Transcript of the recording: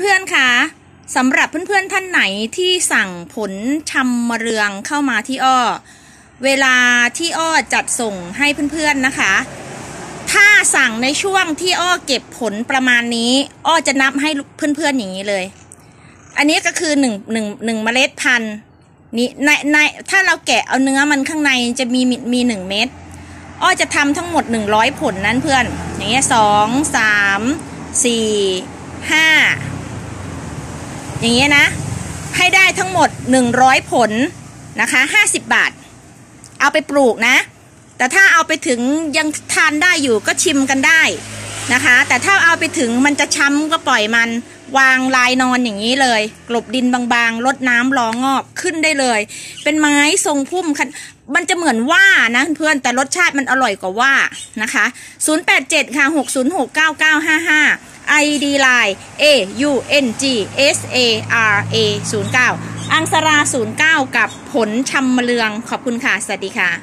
เพื่อนๆคะสำหรับเพื่อนๆท่านไหนที่สั่งผลชำมะเรืองเข้ามาที่อ้อ เวลาที่อ้อจัดส่งให้เพื่อนๆนะคะ ถ้าสั่งในช่วงที่อ้อเก็บผลประมาณนี้ อ้อจะนับให้เพื่อนๆอย่างนี้เลย อันนี้ก็คือหนึ่งหนึ่งหนึ่งเมล็ดพันธุ์นี่ในในถ้าเราแกะเอาเนื้อมันข้างในจะมีมีหนึ่งเม็ดอ้อจะทำทั้งหมดหนึ่งร้อยผลนั้นเพื่อน อย่างเงี้ยสองสามสี่ อย่างเงี้ยนะ ให้ได้ทั้งหมดหนึ่งร้อยผลนะคะห้าสิบบาท เอาไปปลูกนะ แต่ถ้าเอาไปถึงยังทานได้อยู่ก็ชิมกันได้นะคะ แต่ถ้าเอาไปถึงมันจะช้ำก็ปล่อยมันวางลายนอนอย่างนี้เลย กลบดินบางๆลดน้ำรองอกขึ้นได้เลย เป็นไม้ทรงพุ่มคันมันจะเหมือนว่านะเพื่อนแต่รสชาติมันอร่อยกว่าว่านะคะ 087 ค่ะ 6069955 ID Line A U N G S A R A 09อังสรา09 กับผลชำมเมืองขอบคุณค่ะ สวัสดีค่ะ